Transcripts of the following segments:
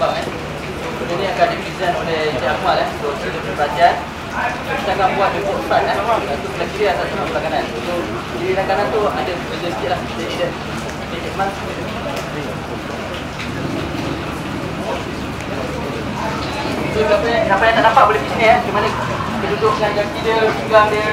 kembang eh. Benda ni akan didesain oleh Encik Akmal eh. So, sila beri perhatian. Kita akan buat dua spot eh. Satu sebelah kiri dan satu sebelah kanan. So, kiri dan kanan tu ada beza sikit lah. Jadi, dia Encik Akmal. So, siapa yang, tak nampak boleh pergi sini eh. Di mana dia duduk dengan kaki dia, pinggang dia.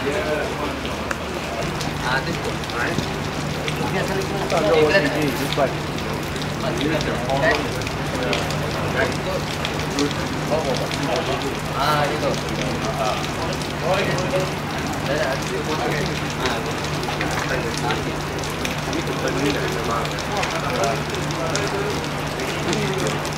ありがとうございます。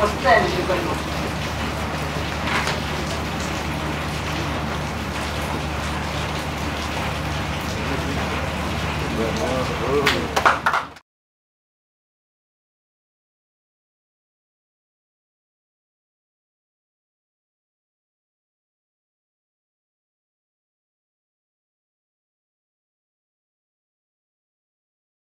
Semua stand di depan tu.